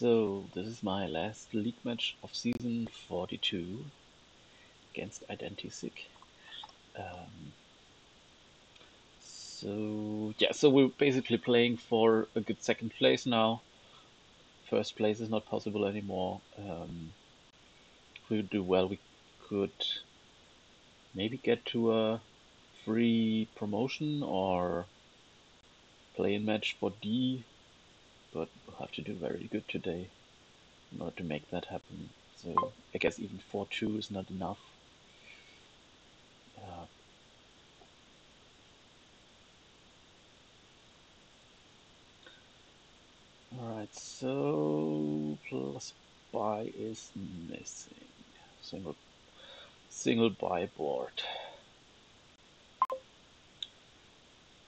So, this is my last league match of season 42 against Identisick. Um, so, yeah, so we're basically playing for a good second place now. First place is not possible anymore. Um, if we do well, we could maybe get to a free promotion or play in match for D, but we'll have to do very good today in order to make that happen. So I guess even 4-2 is not enough. Uh, Alright, so plus buy is missing. Single single buy board.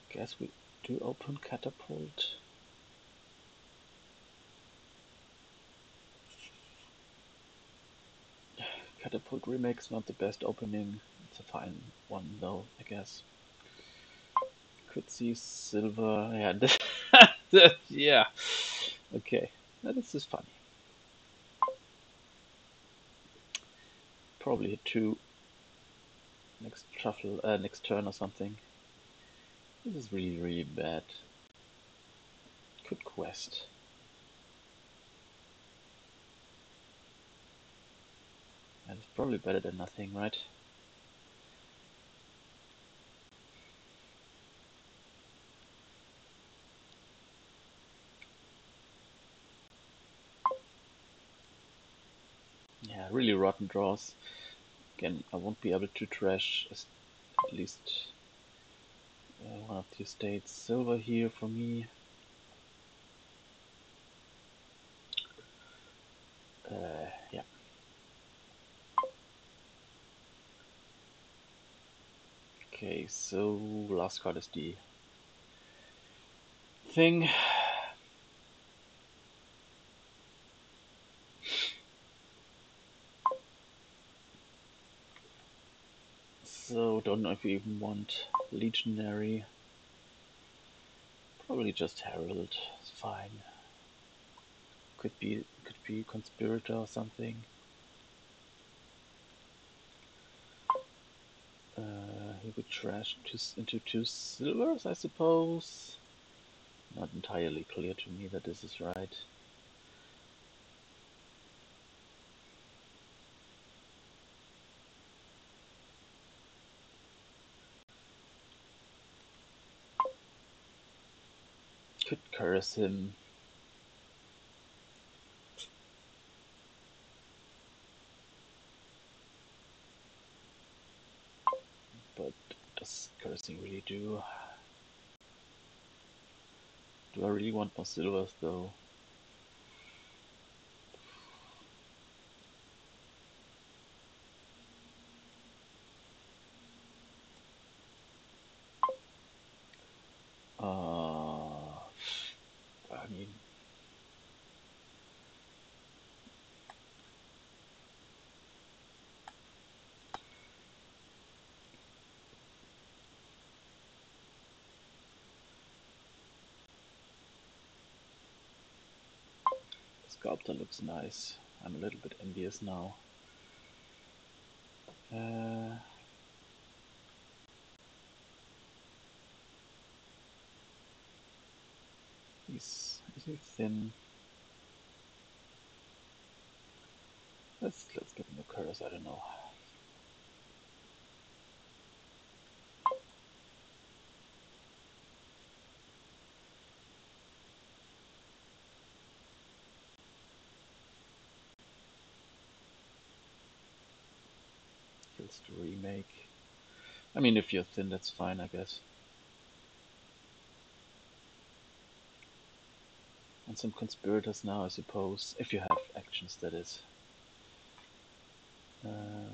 Guess we do open catapult. Catapult remake's not the best opening. It's a fine one though, I guess. Could see silver. Yeah, yeah. Okay, this is funny. Probably hit two next shuffle, uh, next turn or something. This is really, really bad. Could quest. It's probably better than nothing, right? Yeah, really rotten draws. Again, I won't be able to trash at least uh, one of the states. Silver here for me. Uh, Okay, so last card is the thing. So don't know if you even want Legionary. Probably just Herald. It's fine. Could be could be Conspirator or something. Uh, he would trash into two silvers, I suppose. Not entirely clear to me that this is right. Could curse him. But cursing really do? Do I really want more silvers though? Uh, I mean, sculptor looks nice. I'm a little bit envious now. Uh, he's, is he thin? Let's let's give him a curse. I don't know. The remake. I mean, if you're thin, that's fine, I guess. And some conspirators now, I suppose, if you have actions, that is. Uh,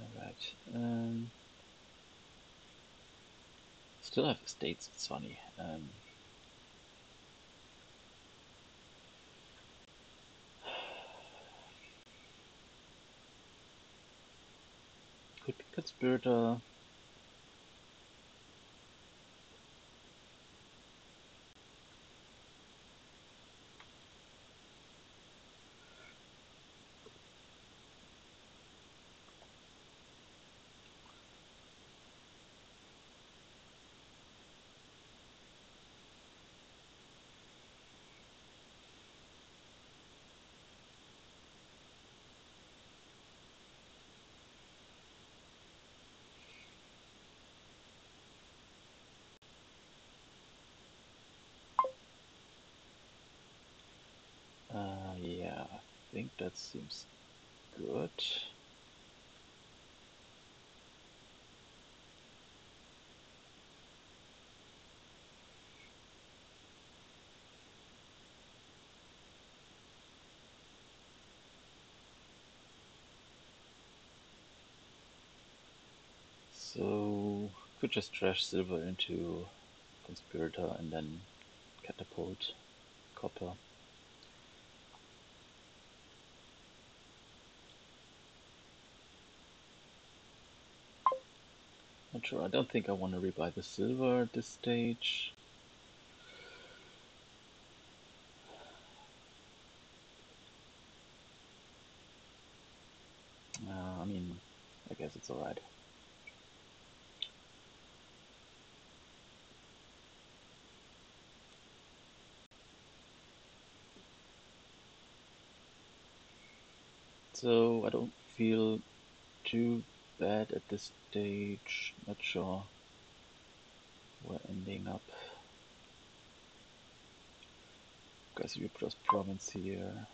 Alright. Um, still have estates, it's funny. Um, could be conspirator. That seems good. So could just trash silver into conspirator and then catapult copper. Not sure. I don't think I want to rebuy the silver at this stage. Uh, I mean, I guess it's alright. So I don't feel too bad at this stage. Not sure we're ending up. Guess we just province here.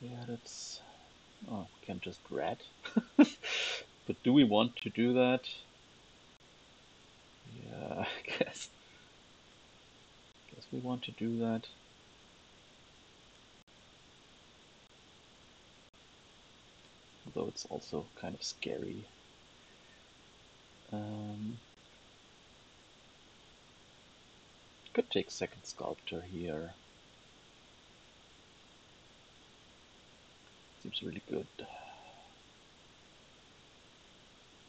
Yeah, that's. Oh, we can just red. but do we want to do that? Yeah, I guess. Guess we want to do that. Although it's also kind of scary. Um, could take second sculptor here. Seems really good.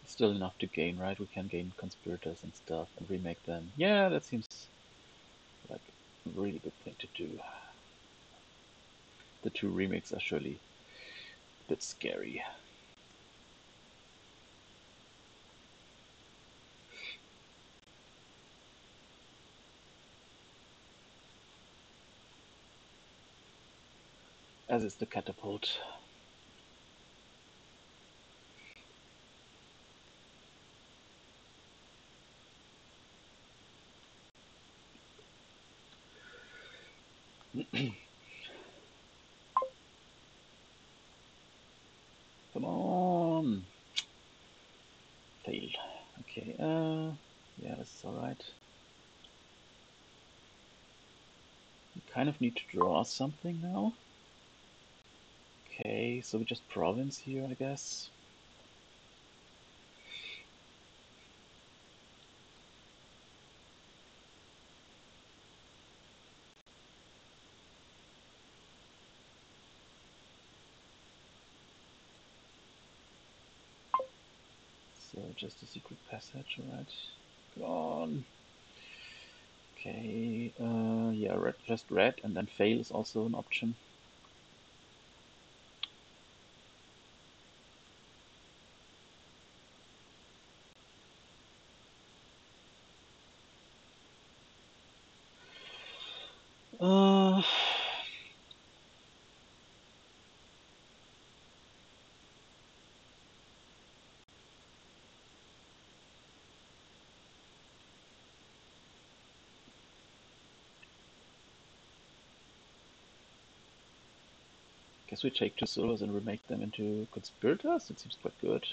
Still enough to gain, right? We can gain conspirators and stuff and remake them. Yeah, that seems really good thing to do. The two remakes are surely a bit scary. As is the catapult. Come on! Fail. Okay, uh, yeah, this is alright. We kind of need to draw something now. Okay, so we just province here, I guess. So just a secret passage, alright. Come on! Okay, uh, yeah, red, just red, and then fail is also an option. Uh, guess we take two silvers and remake them into conspirators. It seems quite good.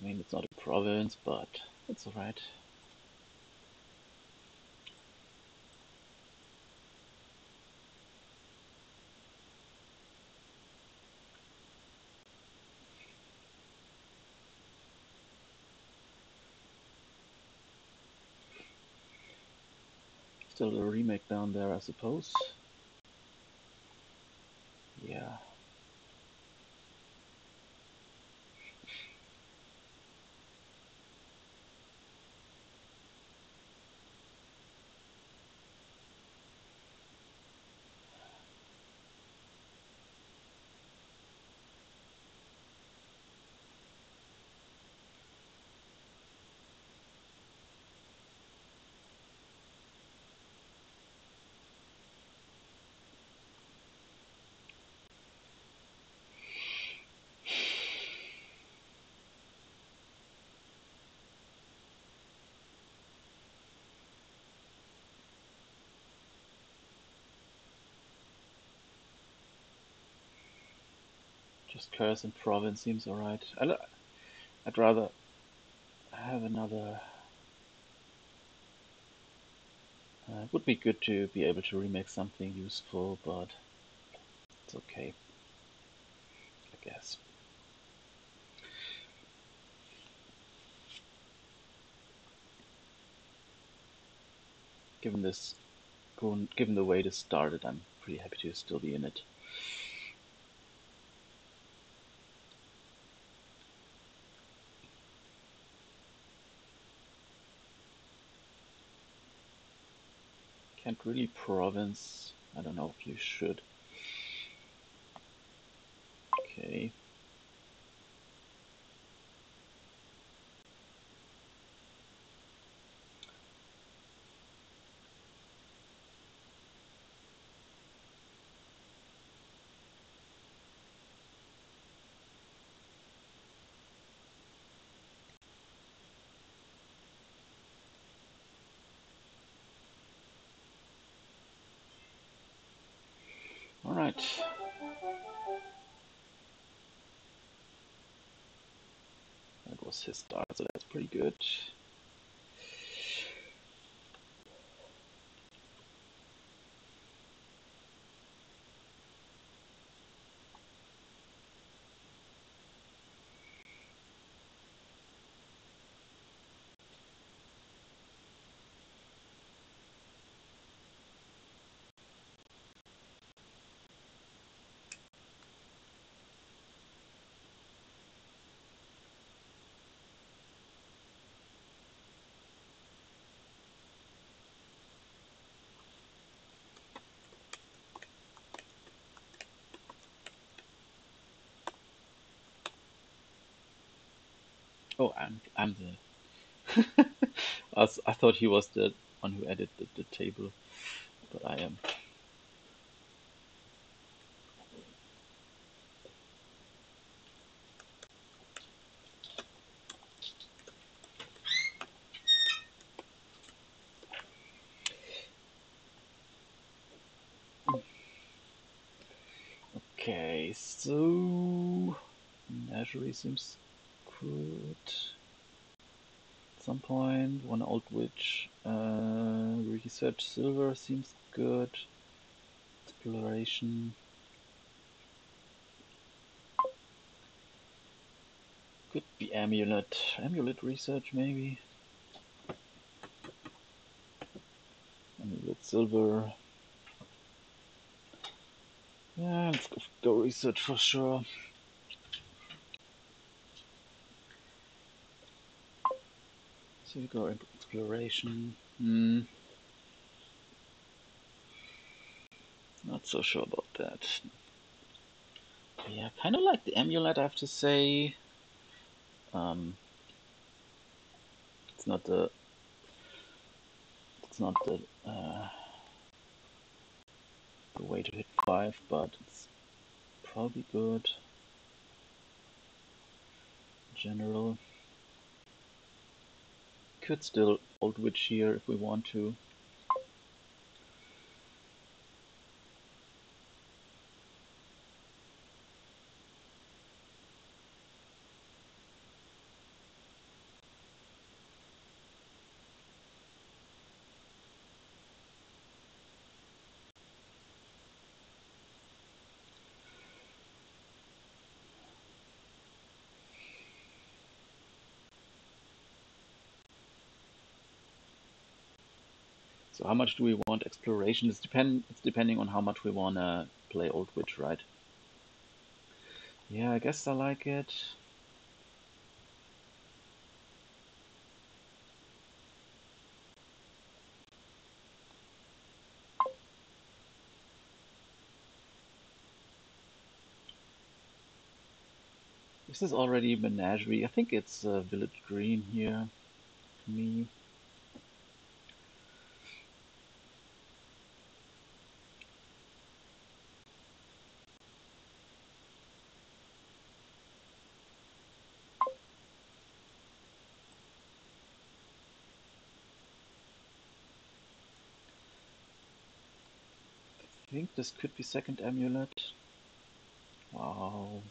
I mean, it's not a province, but it's alright. Still a remake down there, I suppose. Yeah. Curse and province seems alright. I'd rather have another. Uh, it would be good to be able to remake something useful, but it's okay, I guess. Given this, given the way this started, I'm pretty happy to still be in it. Can't really province. I don't know if you should. Okay. Start, so that's pretty good. Oh, I'm I'm the. I, I thought he was the one who added the, the table, but I am. Okay, so menagerie seems good. At some point, one old witch. Uh, research silver seems good. Exploration could be amulet. Amulet research maybe. Amulet silver. Yeah, let's go research for sure. So we go exploration. Hmm. Not so sure about that. Yeah, kind of like the amulet, I have to say. Um, it's not the. It's not the. Uh, the way to hit five, but it's probably good. In general, could still old witch here if we want to. How much do we want exploration? It's depend. It's depending on how much we wanna play Old Witch, right? Yeah, I guess I like it. This is already Menagerie. I think it's uh, Village Green here to me. think this could be second amulet. Wow.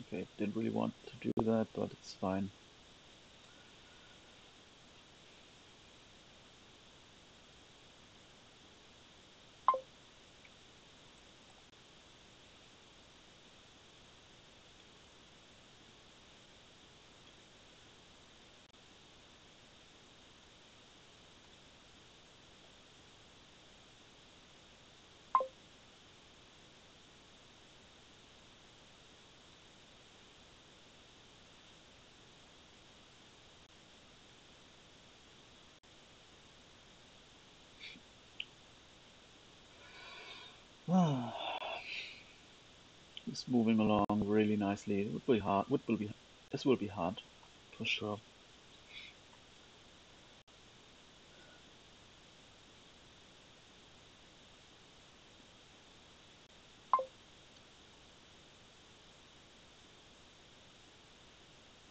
Okay, didn't really want to do that, but it's fine. Moving along really nicely. It will be hard. It will be. This will be hard, for sure.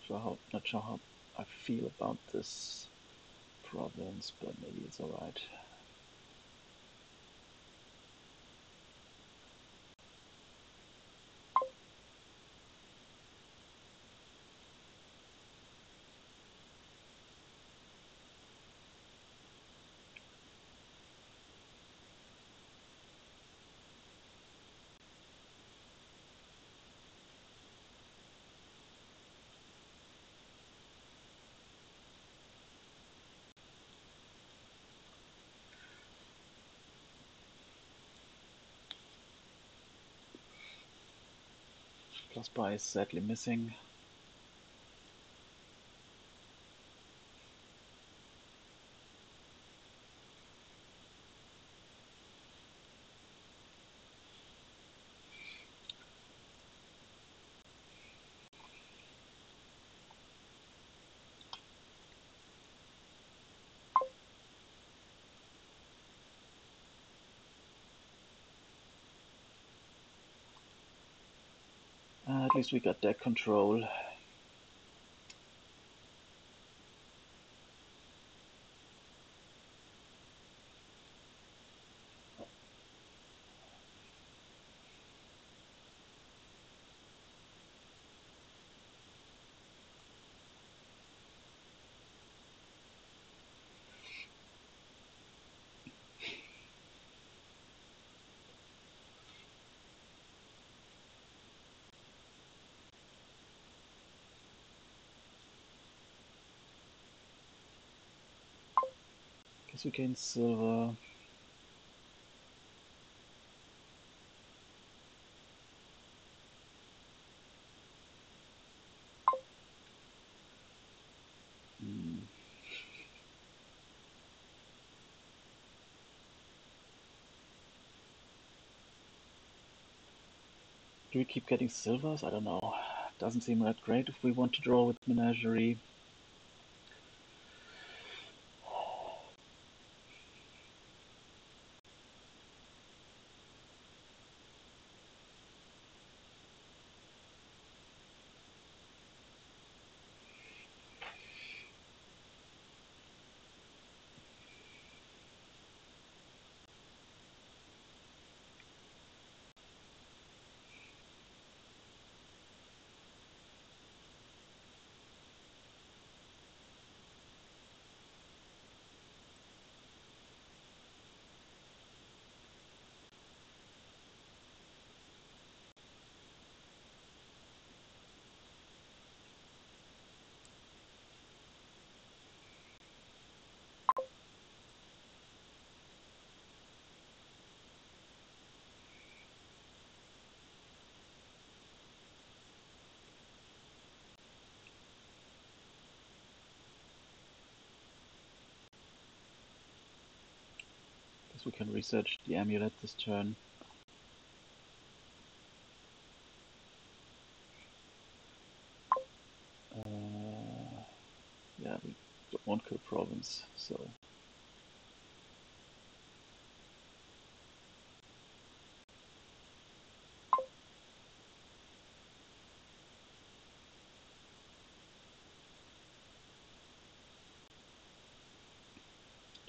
Sure how, not sure how I feel about this province, but maybe it's alright. By is sadly missing. Least we got deck control. We gain silver. Do we keep getting silvers? I don't know. Doesn't seem that great if we want to draw with Menagerie. Guess we can research the amulet this turn. Uh, yeah, we won't kill province, so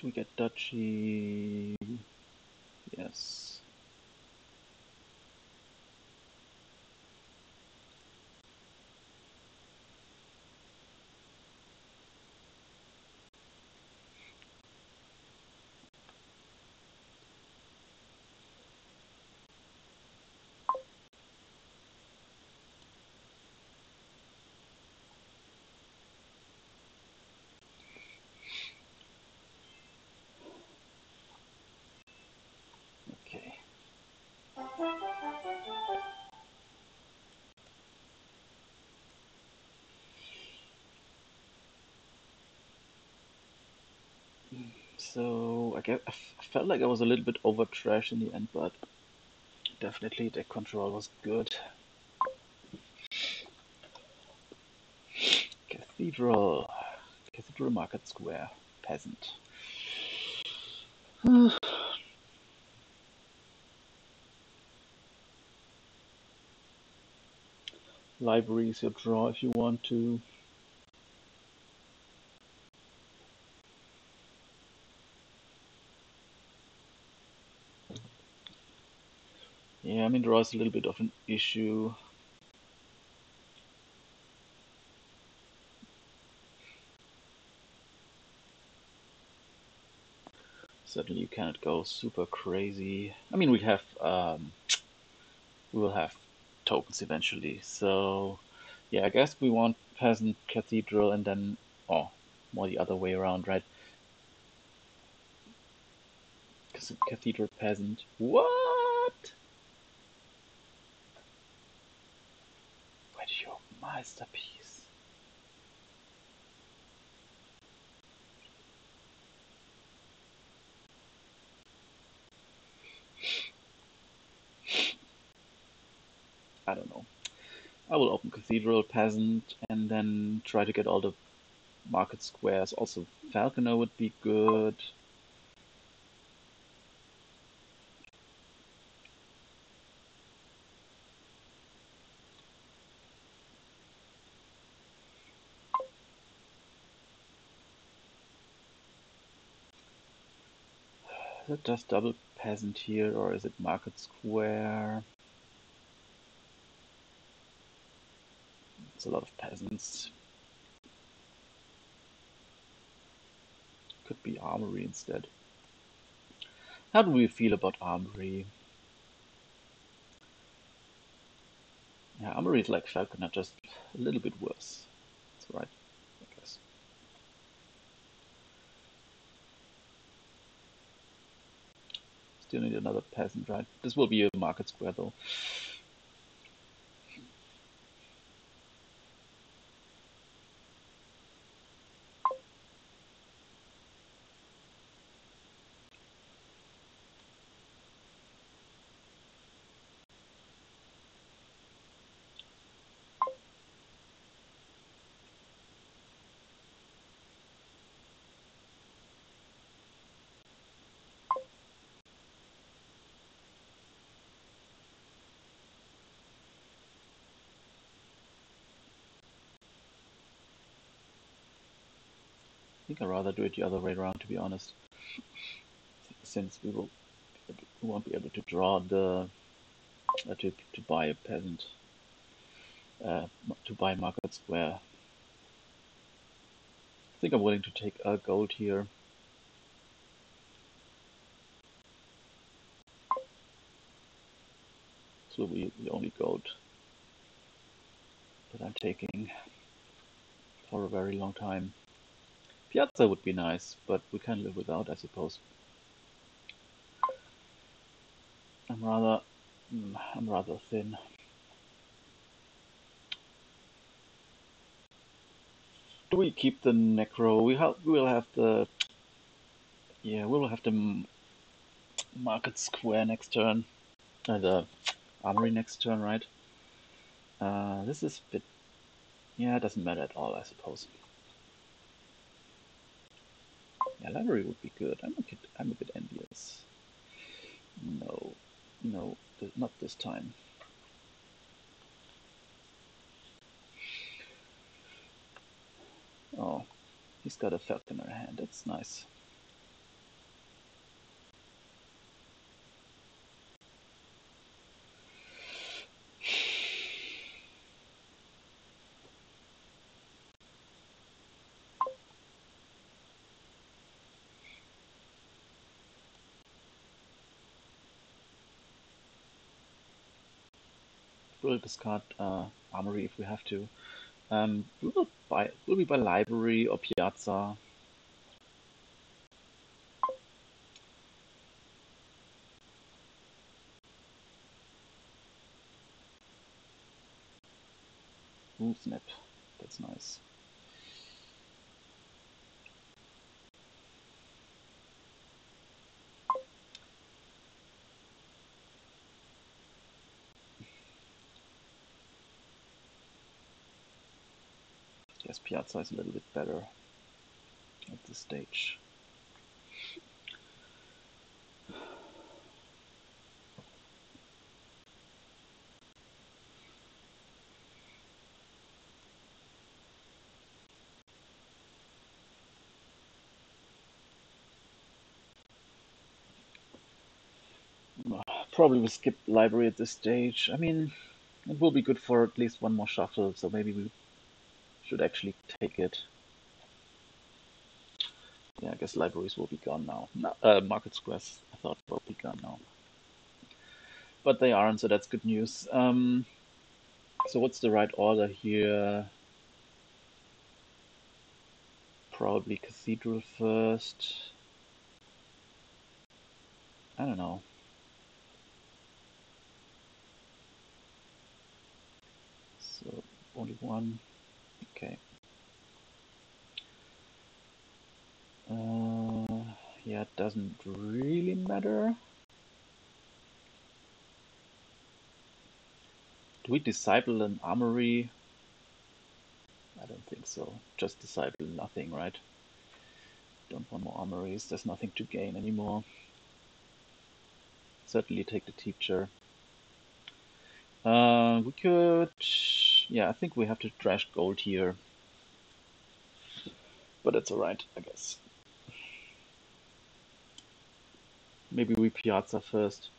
we get duchy? Yes. So I I felt like I was a little bit over trash in the end, but definitely the control was good. Cathedral, Cathedral Market Square, peasant. Library is your draw if you want to. I mean draw is a little bit of an issue. Certainly you cannot go super crazy. I mean we have um, we will have tokens eventually. So yeah, I guess we want peasant cathedral and then oh more the other way around, right? Cathedral peasant. What? Masterpiece? I don't know. I will open Cathedral, Peasant, and then try to get all the market squares. Also, Falconer would be good. Is it just double peasant here, or is it market square? It's a lot of peasants. Could be armory instead. How do we feel about armory? Yeah, armory is like falconer, just a little bit worse. That's right, I guess. Still need another peasant, right? This will be a market square though. Think I'd rather do it the other way around, to be honest. Since we will, we won't be able to draw the uh, to to buy a peasant, uh, to buy market square. I think I'm willing to take a gold here. So we the only gold that I'm taking for a very long time. Piazza would be nice, but we can live without, I suppose. I'm rather, mm, I'm rather thin. Do we keep the necro? We have, we will have the, yeah, we will have the market square next turn, uh, the armory next turn, right? Uh, this is a bit, yeah, it doesn't matter at all, I suppose. Yeah, library would be good. I'm a bit, I'm a bit envious. No, no, not this time. Oh, he's got a falconer hand. That's nice. we'll discard uh, Armory if we have to. Um, we will buy. Will be by Library or Piazza? Ooh, snap. That's nice. Piazza is a little bit better at this stage. Probably will skip library at this stage. I mean, it will be good for at least one more shuffle, so maybe we should actually take it. Yeah, I guess libraries will be gone now. No, uh, market squares, I thought, will be gone now. But they aren't, so that's good news. Um, so what's the right order here? Probably Cathedral first. I don't know. So only one. Okay. Uh, yeah, it doesn't really matter. Do we disciple an armory? I don't think so. Just disciple nothing, right? Don't want more armories. There's nothing to gain anymore. Certainly take the teacher. Uh, we could... Yeah, I think we have to trash gold here. But that's alright, I guess. Maybe we piazza first.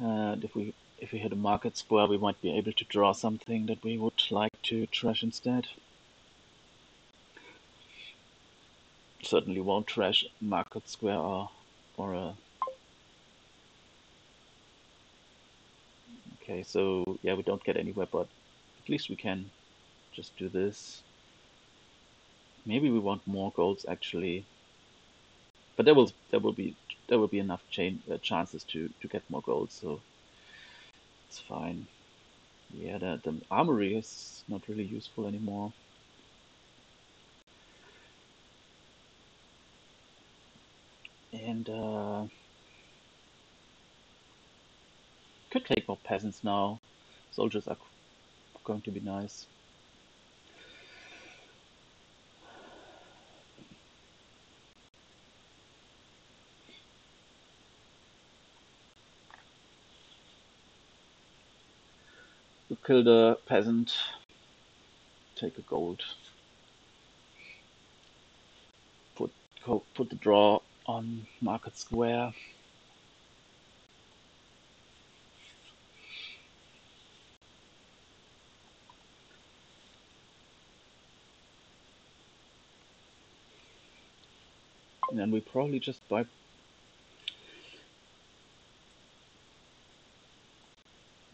And if we if we hit a market square, we might be able to draw something that we would like to trash instead. Certainly won't trash market square or, or a... Okay, so yeah, we don't get anywhere, but at least we can just do this. Maybe we want more golds actually, but there will there will be there will be enough chain uh, chances to to get more gold. so it's fine. Yeah, the, the armory is not really useful anymore. And uh, could take more peasants now. Soldiers are going to be nice. Kill the peasant, take a gold, put put the draw on market square. And then we probably just buy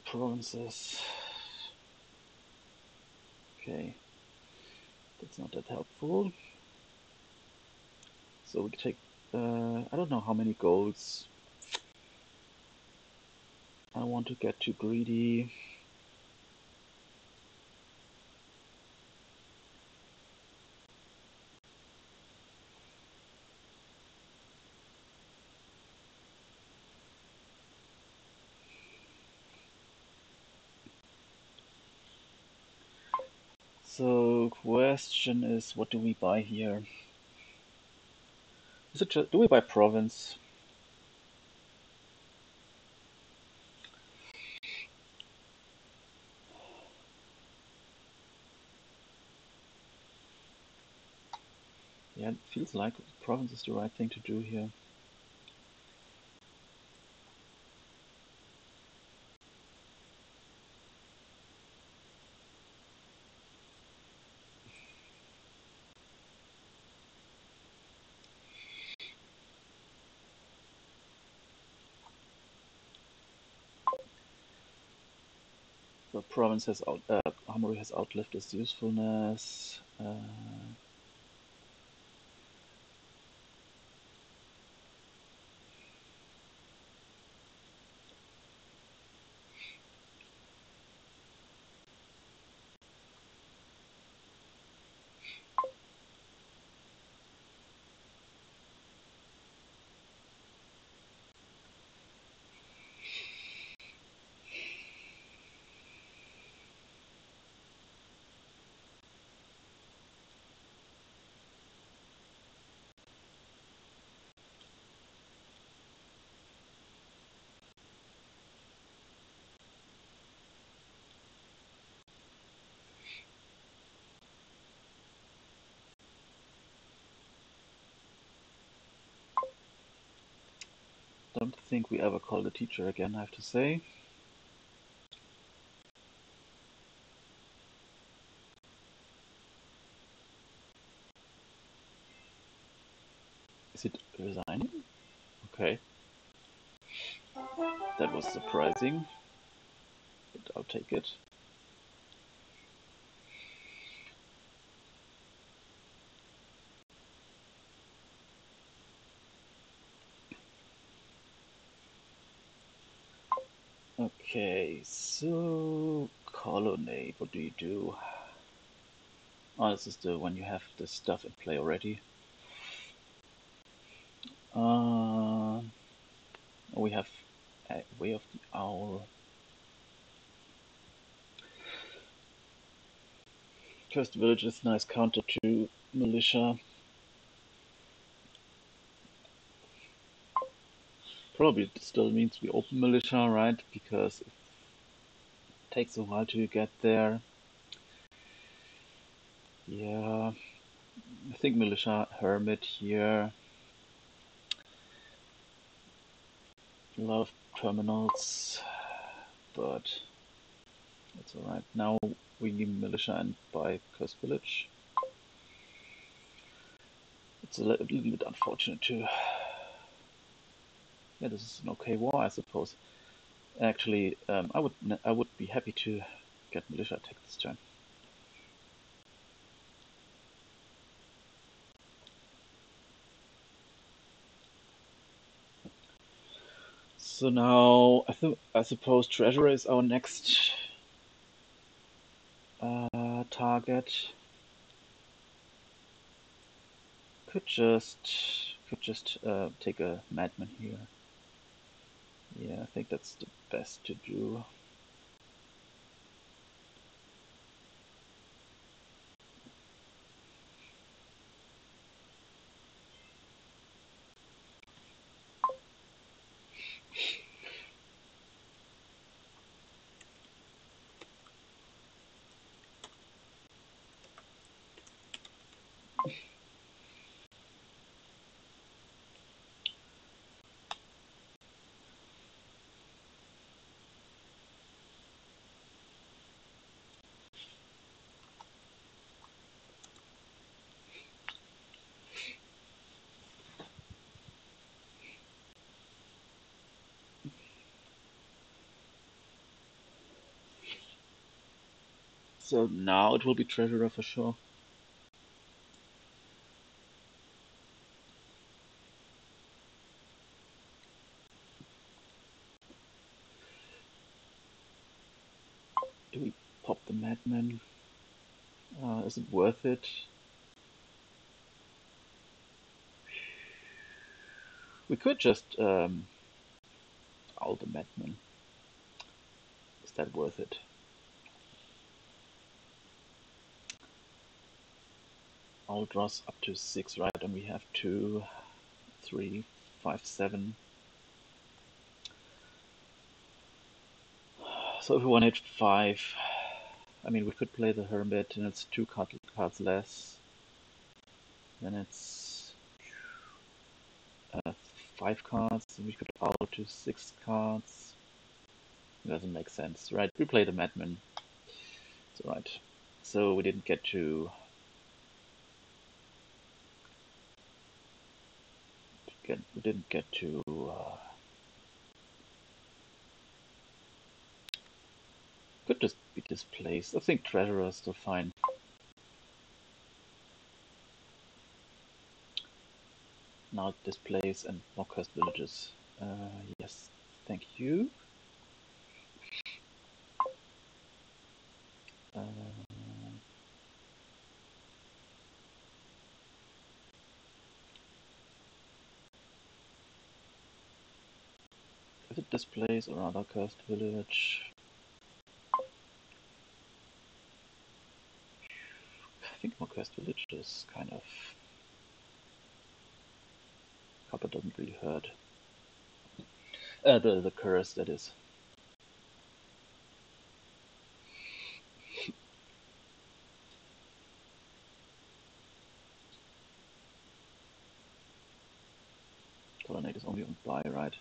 provinces. Okay, that's not that helpful. So we take, uh, I don't know how many golds. I want to get too greedy. So question is, what do we buy here? Is it do we buy province? Yeah, it feels like province is the right thing to do here. Province has out, uh, armory has outlived its usefulness. Uh, Don't think we ever called a teacher again, I have to say. Is it resigning? Okay. That was surprising, but I'll take it. Okay, so colonnade, what do you do? Oh, this is the one you have the stuff in play already. Uh, we have a Way of the Owl. Cursed Village is nice counter to Militia. Probably still means we open Militia, right? Because it takes a while to get there. Yeah, I think Militia Hermit here. A lot of terminals, but that's alright. Now we need Militia and buy Cursed Village. It's a little bit unfortunate too. Yeah, this is an okay war, I suppose. Actually, um, I would I would be happy to get Militia attack this turn. So now I think I suppose Treasurer is our next uh, target. Could just could just uh, take a madman here. Yeah, I think that's the best to do. So now it will be Treasurer for sure. Do we pop the Madman? Uh, is it worth it? We could just um, the Madman. Is that worth it? Owl draws up to six, right? And we have two, three, five, seven. So if we wanted five, I mean, we could play the Hermit and it's two card, cards less. Then it's uh, five cards. We could owl to six cards. It doesn't make sense, right? We play the Madman. It's alright. So we didn't get to get we didn't get to uh, could just be displaced. I think treasurer is still fine. Now Displace and more cursed villages. Uh, yes, thank you. Uh, if place Displace another cursed village, I think more cursed village is kind of copper doesn't really hurt. Uh, the the curse that is. Colonnade is only on buy, right?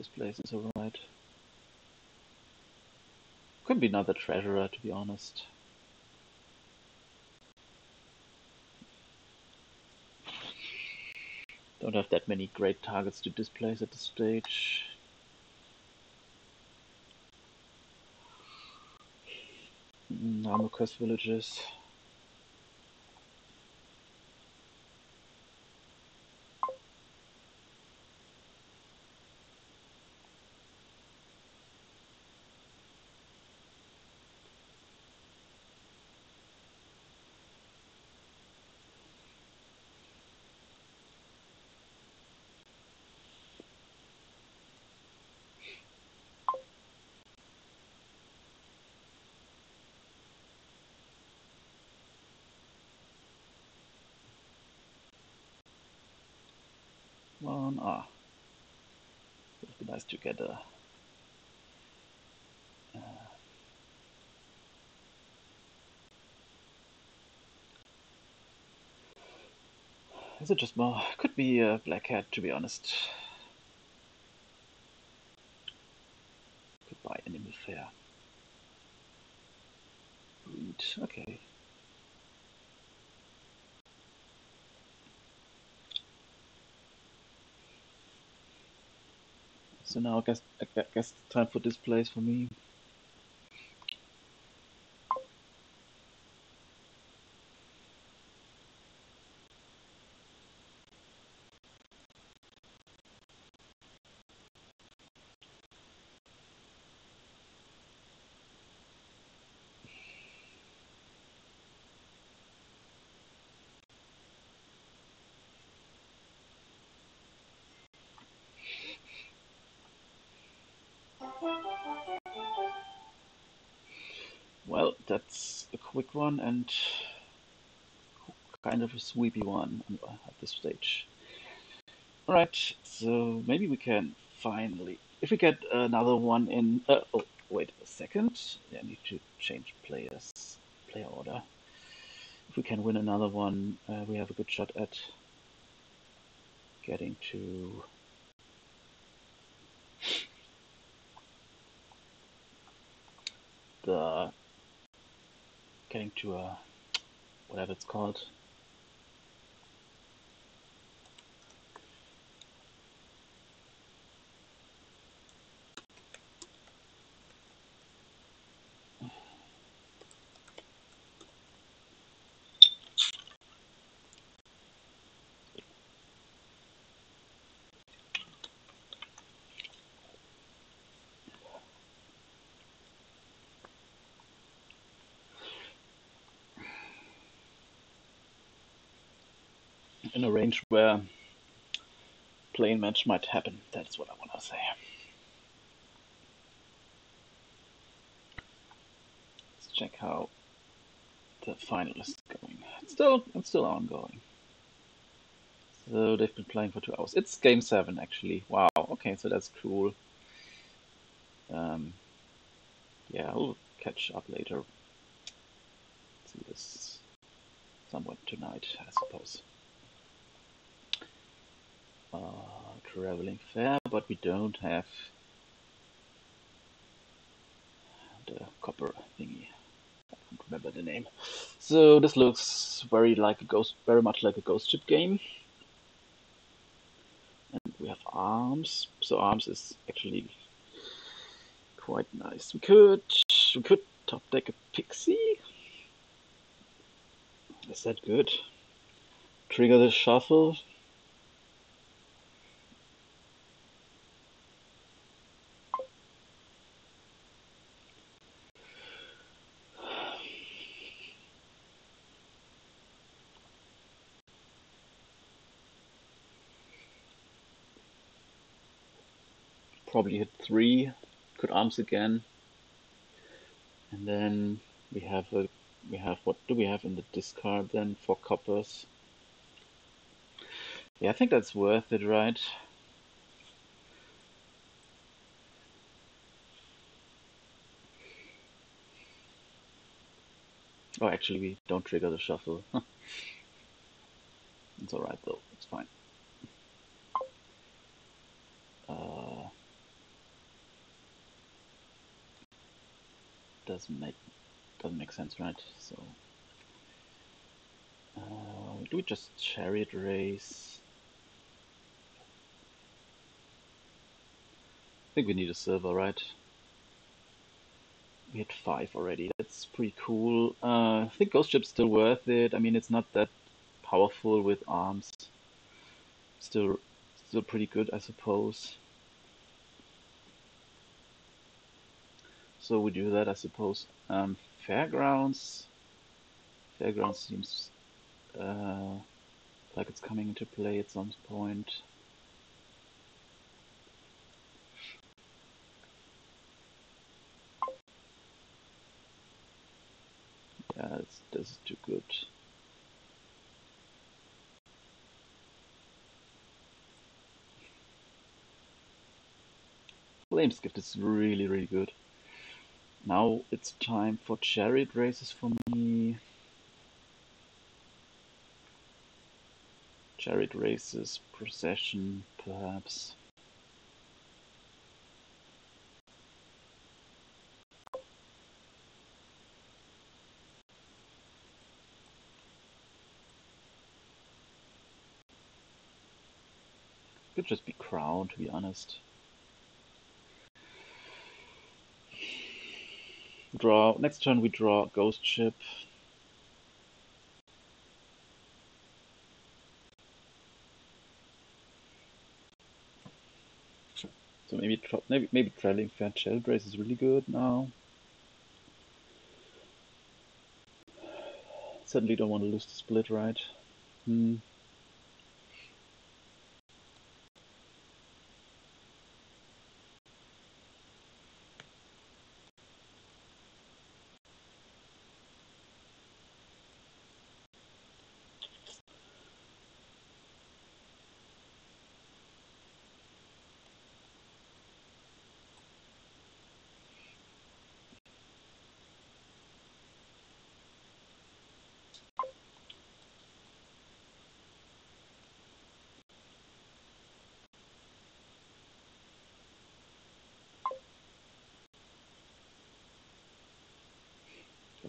This place is alright. Could be another treasurer, to be honest. Don't have that many great targets to displace at this stage. Mm, armor quest villages. One, ah. It would be nice to get a uh, Is it just more? Could be a Black Cat, to be honest. Could buy animal fair. Breed, okay. So now I guess I guess it's time for Displace for me. Well, that's a quick one and kind of a sweepy one at this stage. Alright, so maybe we can finally, if we get another one in, uh, oh, wait a second, I need to change players, player order. If we can win another one, uh, we have a good shot at getting to the getting to a whatever it's called. In a range where playing match might happen. That's what I want to say. Let's check how the final is going. It's still it's still ongoing. So they've been playing for two hours. It's game seven actually. Wow. Okay, so that's cool. Um, yeah, I'll catch up later. See this somewhat tonight, I suppose. Uh, traveling fair, but we don't have the copper thingy. I can't remember the name. So this looks very like a ghost, very much like a ghost ship game. And we have Alms. So Alms is actually quite nice. We could we could top deck a pixie. Is that good? Trigger the shuffle. Probably hit three, could Alms again. And then we have a we have what do we have in the discard then for coppers? Yeah, I think that's worth it, right? Oh, actually, we don't trigger the shuffle. it's alright though, it's fine. Doesn't make doesn't make sense, right? So uh, do we just chariot race? I think we need a silver, right? We had five already. That's pretty cool. Uh, I think Ghost Ship's still worth it. I mean, it's not that powerful with Alms. Still, still pretty good, I suppose. So we do that, I suppose. Um, Fairgrounds. Fairgrounds seems uh, like it's coming into play at some point. Yeah, this is too good. Flames gift is really, really good. Now it's time for chariot races for me. Chariot races, procession, perhaps. Could just be crown, to be honest. Draw. Next turn we draw Ghost Ship. So maybe maybe maybe Traveling Fair Chariot Race is really good now. Certainly don't want to lose the split, right? Hmm.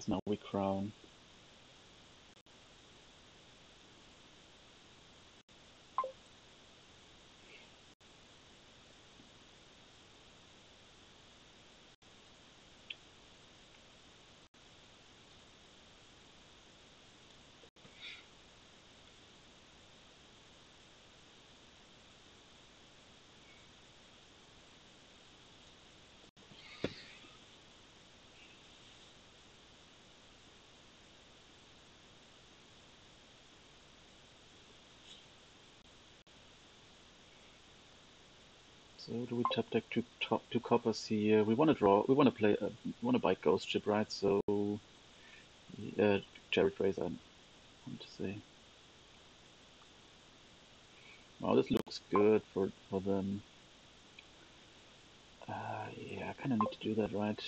Now we crown. So do we tap deck two top two coppers here? We want to draw. We want to play. Uh, want to buy Ghost Ship, right? So, uh, Chariot Race. I want to say. Wow, this looks good for for them. Uh, yeah, I kind of need to do that, right?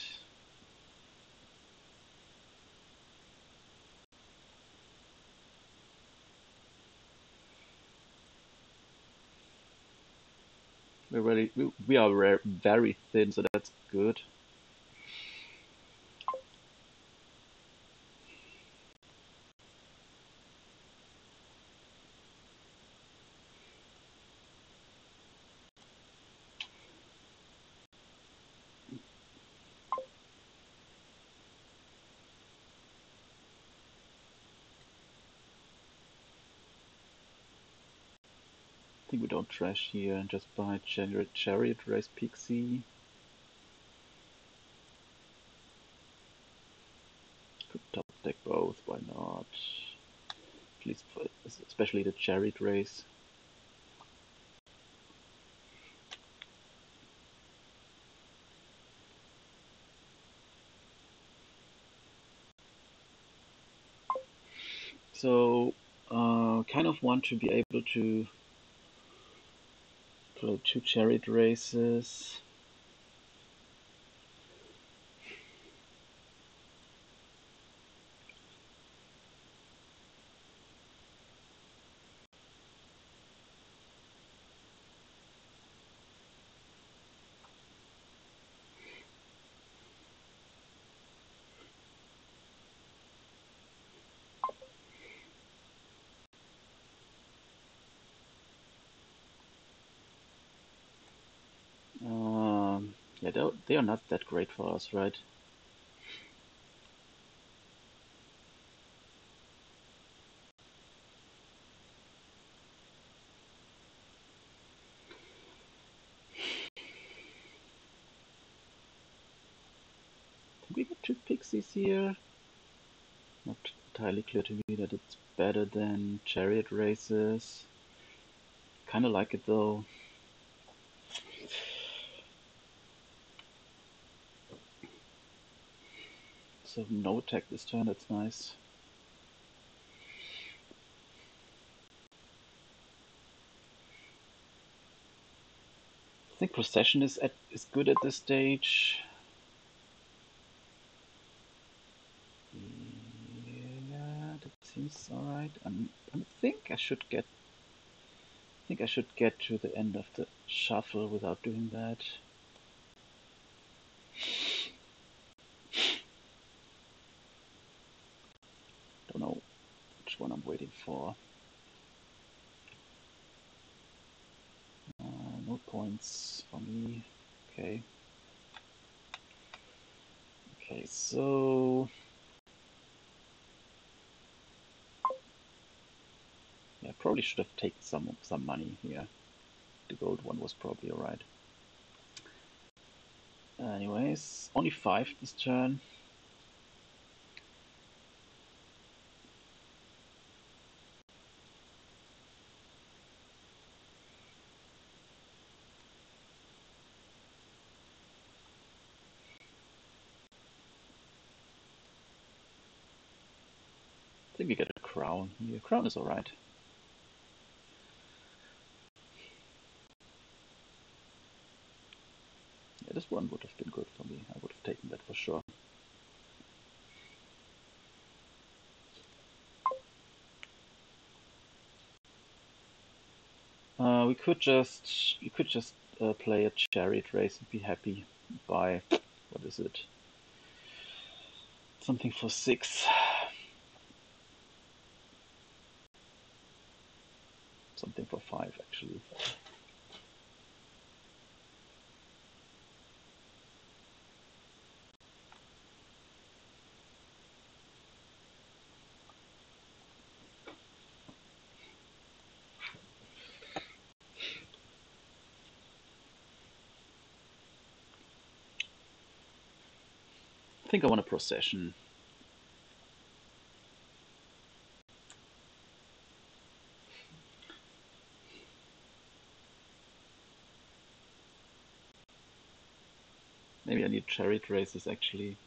We're really we, we are very thin, so that's good. We don't trash here and just buy Chariot, Chariot Race Pixie. Could top deck both, why not? At least especially the Chariot Race. So, uh, kind of want to be able to play two chariot races. Yeah, they are not that great for us, right? Did we get two pixies here? Not entirely clear to me that it's better than chariot races. Kinda like it though. So no attack this turn, that's nice. I think procession is at is good at this stage. Yeah, that seems alright. I think I should get I think I should get to the end of the shuffle without doing that. Don't know which one I'm waiting for. Uh, no points for me. Okay. Okay, so yeah, probably should have taken some some money here. The gold one was probably alright. Anyways, only five this turn. I think we get a here. Crown is alright. Yeah, this one would have been good for me. I would have taken that for sure. Uh, we could just we could just uh, play a chariot race and be happy. Buy what is it? Something for six. Something for five actually. I think I want a procession. Chariot races actually.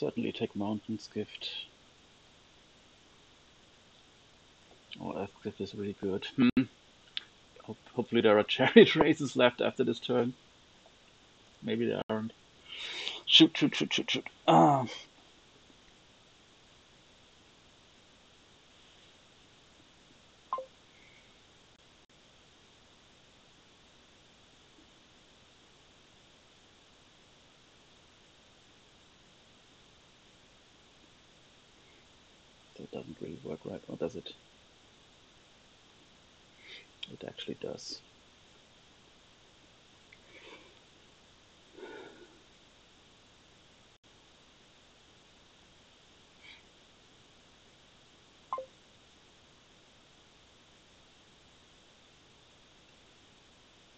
Certainly take Mountain's Gift. Oh, Earth's Gift is really good. Hmm. Ho hopefully there are chariot races left after this turn. Maybe there aren't. Shoot, shoot, shoot, shoot, shoot. Ah. That doesn't really work right, or does it? It actually does.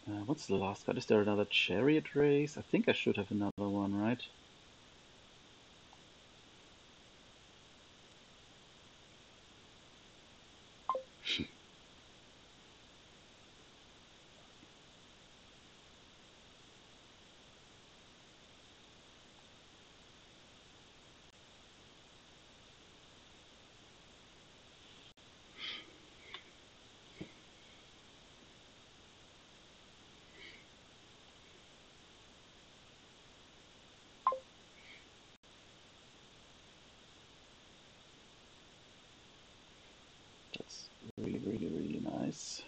Uh, what's the last card? Is there another chariot race? I think I should have another one, right? That's really, really, really nice.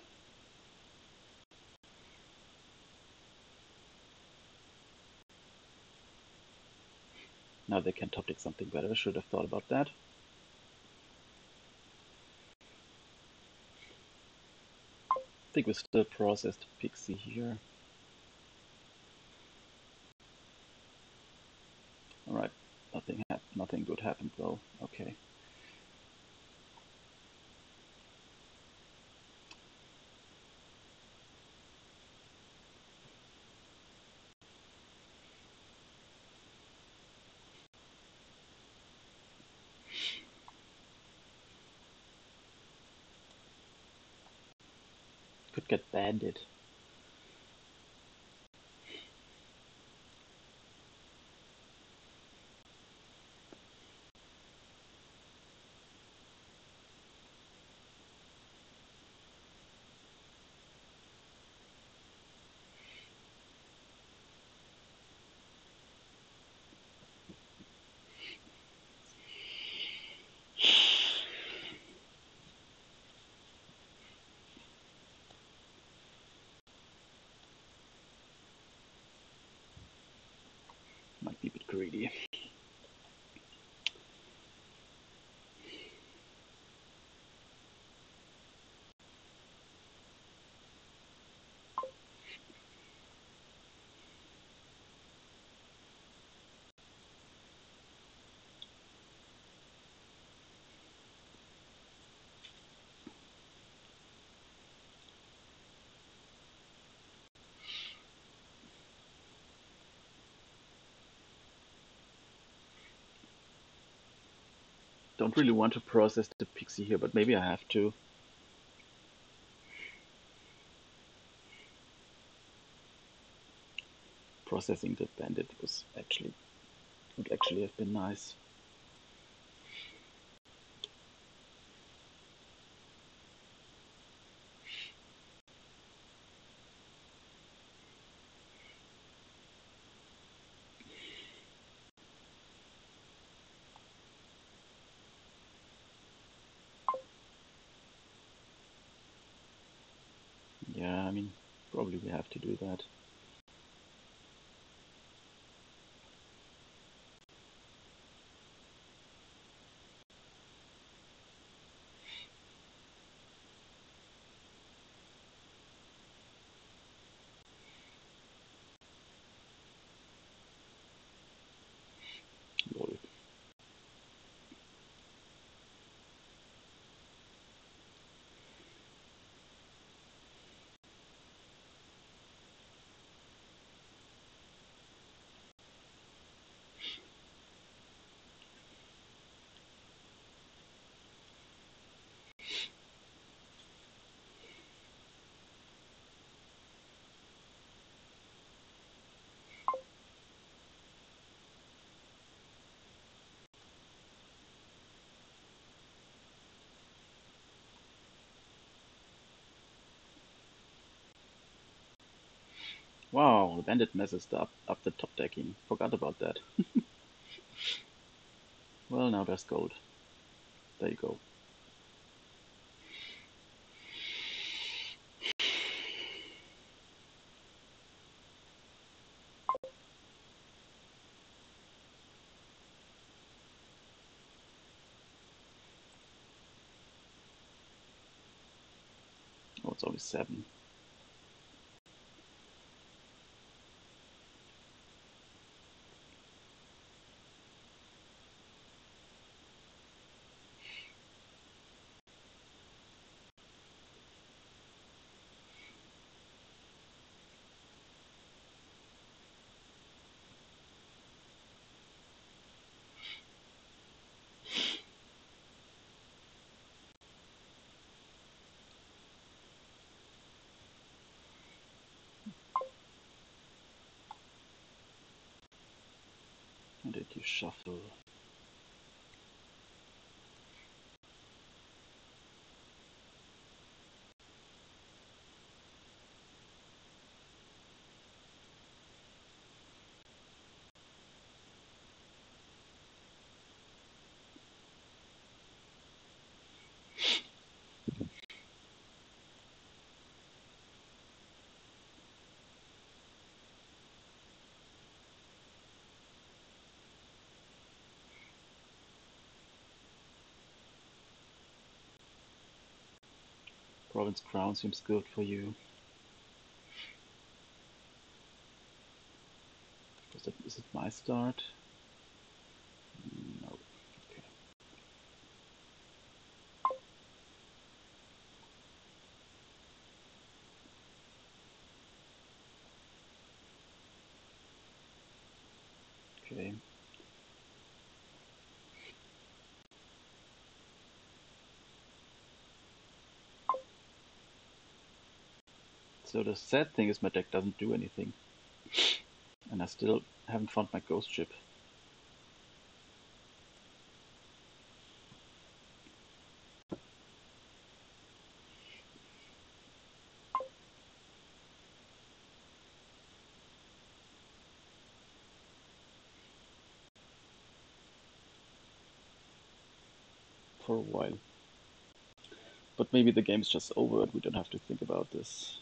Now they can top deck something better. Should have thought about that. I think we still processed Pixie here. Alright, nothing happened. nothing good happened though. Okay. Could get banded. Might be Don't really want to process the pixie here, but maybe I have to. Processing the bandit was actually would actually have been nice. Yeah, I mean, probably we have to do that. Wow, the bandit messes up, up the top decking. Forgot about that. well, now there's gold. There you go. Oh, it's only seven. You shuffle? Province Crown seems good for you. Is it, is it my start? No. Okay. Okay. So the sad thing is my deck doesn't do anything. And I still haven't found my ghost ship. For a while. But maybe the game's just over and we don't have to think about this.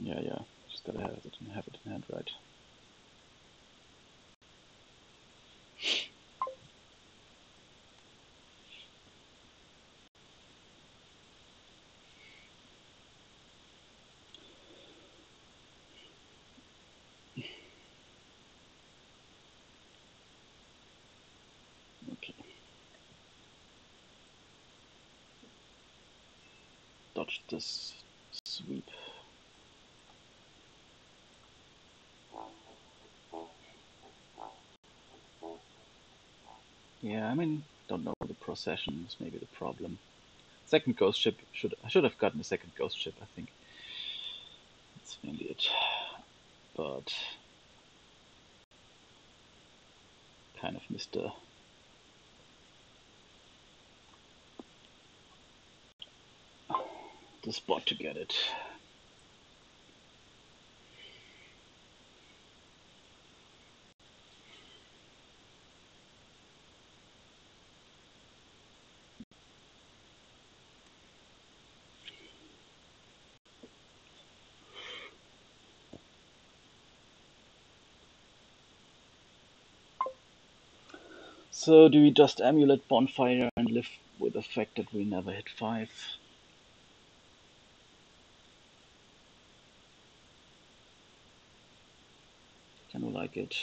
Yeah, yeah. Just gotta have it and have it in hand, right? This Yeah, I mean, don't know the procession is maybe the problem. Second ghost ship should I should have gotten a second ghost ship. I think that's mainly it. But kind of missed the the spot to get it. So do we just amulet bonfire and live with the fact that we never hit five? Can we like it?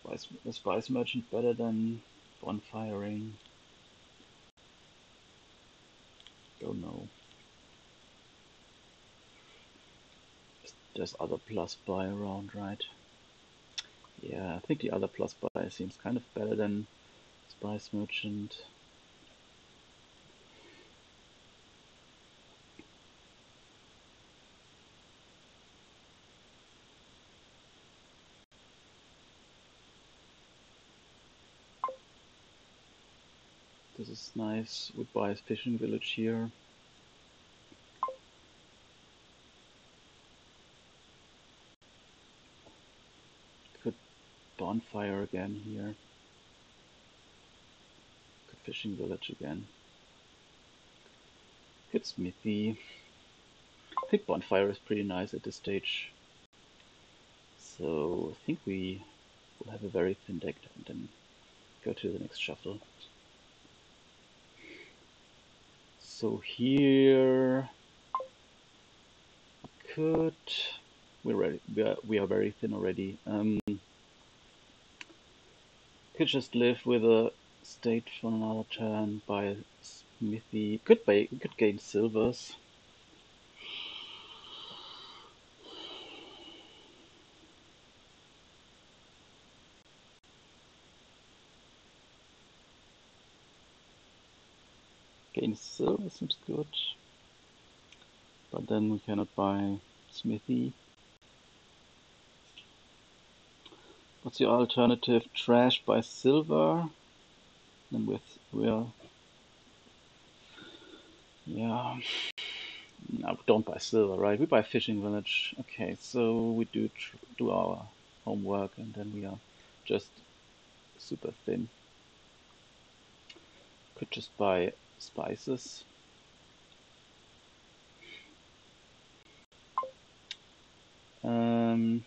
Spice, the spice merchant better than bonfiring? Don't know. There's other plus buy around, right? Yeah, I think the other plus buy seems kind of better than Spice Merchant. This is nice. A fishing village here. Could bonfire again here. Could fishing village again. Could smithy. I think bonfire is pretty nice at this stage. So I think we will have a very thin deck and then go to the next shuffle. So here could we're ready. We are we are very thin already. Um, could just live with a state for another turn by smithy. Could buy could gain silvers. Gain silver seems good. but then we cannot buy smithy. What's your alternative? Trash buy silver. Then with we're yeah. No, we don't buy silver, right? We buy fishing village. Okay, so we do do our homework, and then we are just super thin. Could just buy spices. Um,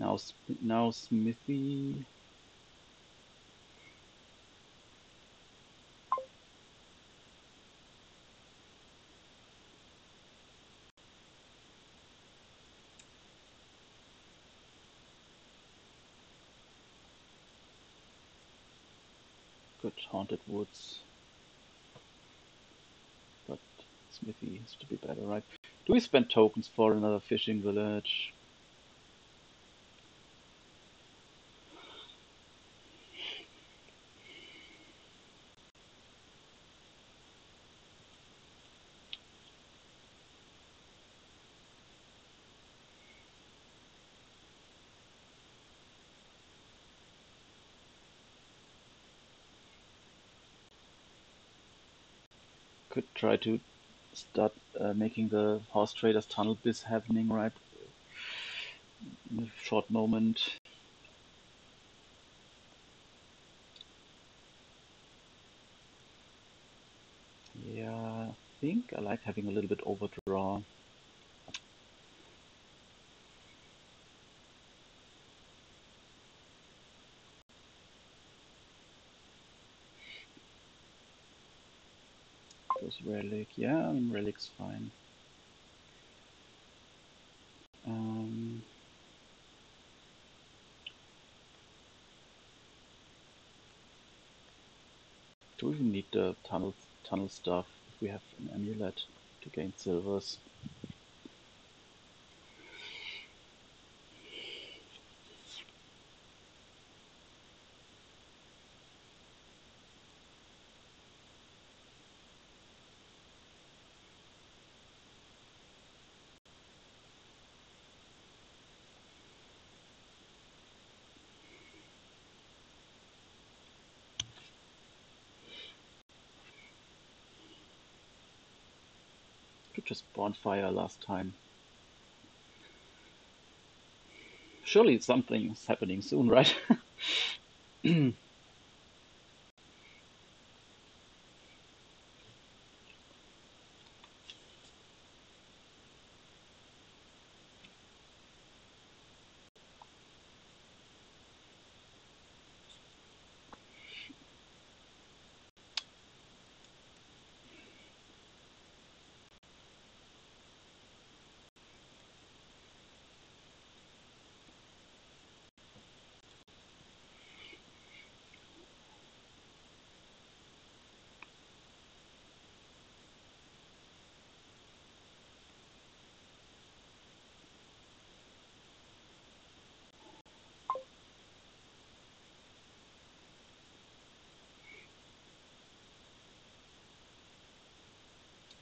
now, now Smithy. Good haunted woods. But Smithy has to be better, right? Do we spend tokens for another fishing village? Could try to start uh, making the horse traders tunnel biz happening, right? In a short moment. Yeah, I think I like having a little bit overdraw. Relic. Yeah, mean relic's fine. Um, do we need the tunnel tunnel stuff if we have an amulet to gain silvers? Just bonfire last time. Surely something is happening soon, right?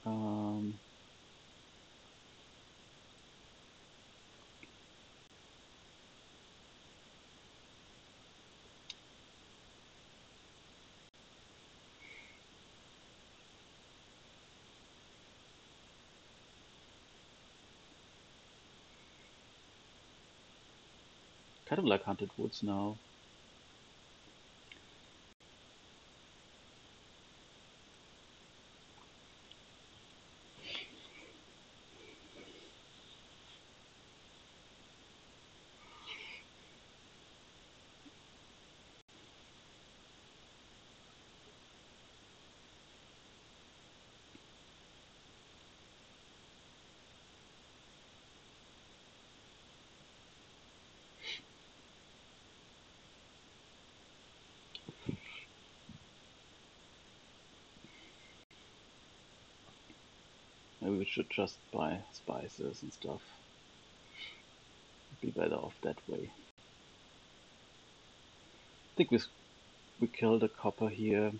um, kind of like Haunted Woods now. Maybe we should just buy spices and stuff. be better off that way. I think we we killed a copper here.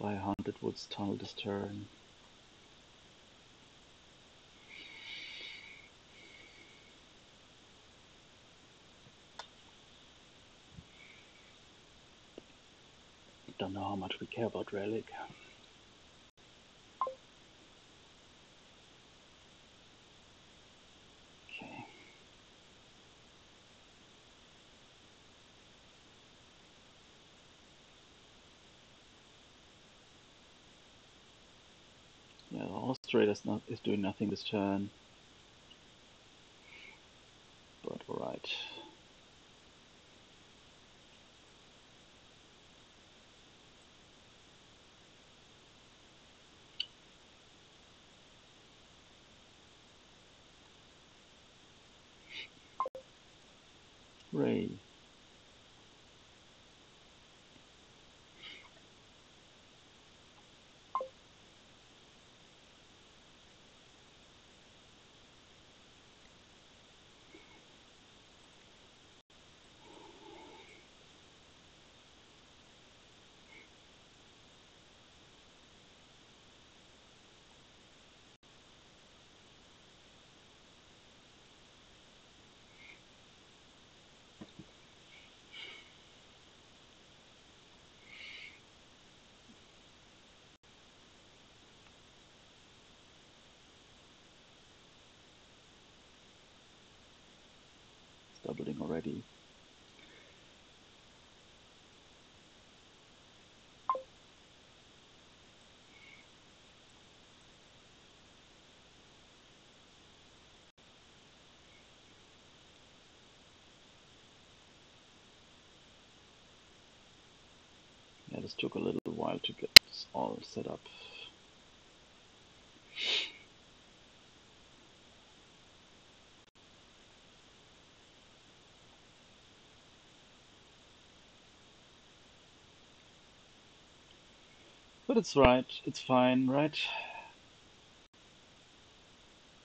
Buy a hundred woods tunnel this turn. Don't know how much we care about relic. Okay. Yeah, Astrolabe is not is doing nothing this turn. But alright. Ray. It's doubling already. Yeah, this took a little while to get this all set up. It's right, it's fine, right?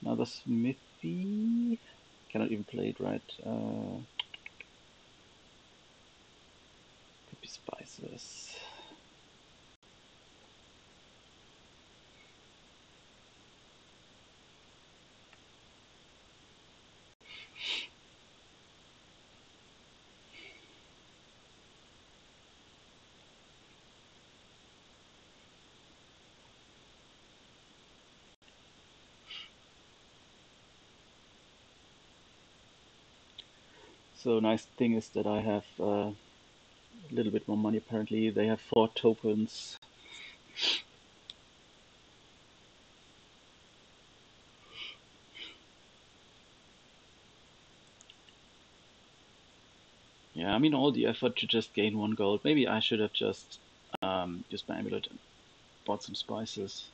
Another smithy. Cannot even play it right. Uh, could be spices. So nice thing is that I have uh, a little bit more money apparently. They have four tokens. Yeah, I mean all the effort to just gain one gold. Maybe I should have just um, used my amulet and bought some spices.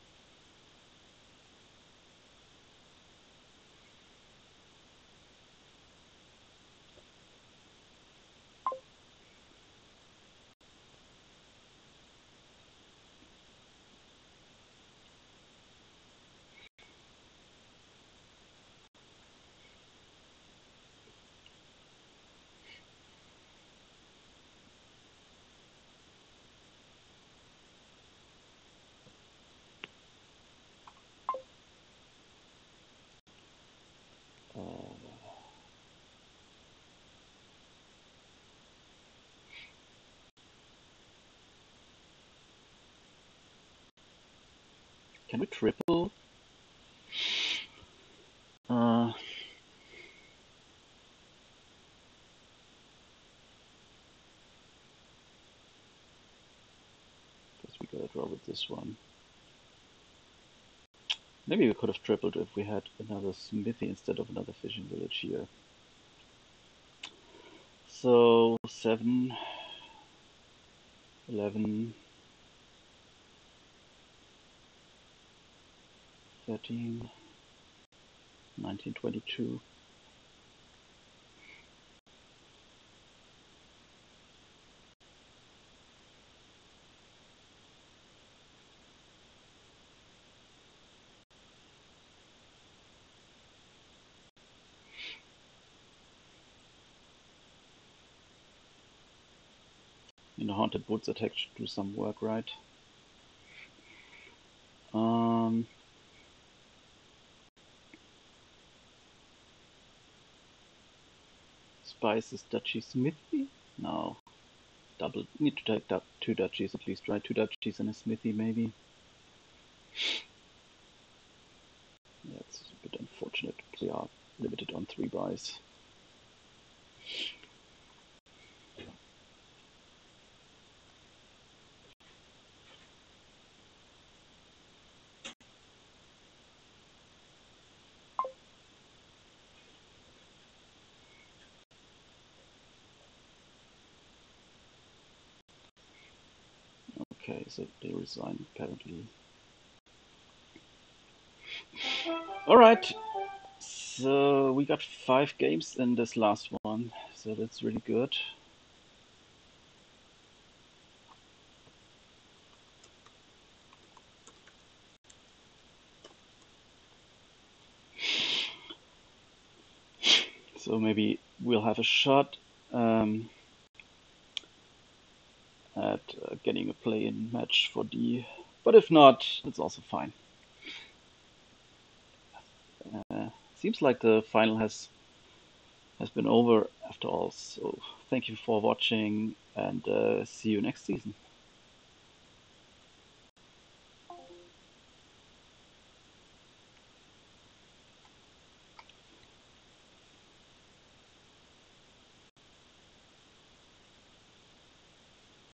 Can we triple? Uh, guess we gotta draw with this one. Maybe we could have tripled if we had another smithy instead of another fishing village here. So 7, 11, 13, 1922. In the haunted woods, I to do some work, right? Spices Duchy Smithy? No. Double need to take that two duchies at least, right? Two duchies and a smithy maybe. That's a bit unfortunate. We are limited on three buys. They resign apparently. Alright, so we got five games in this last one, so that's really good. So maybe we'll have a shot um, at uh, getting a play-in match for D, but if not, it's also fine. Uh, seems like the final has has been over after all. So thank you for watching and uh, see you next season.